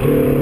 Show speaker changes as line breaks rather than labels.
You.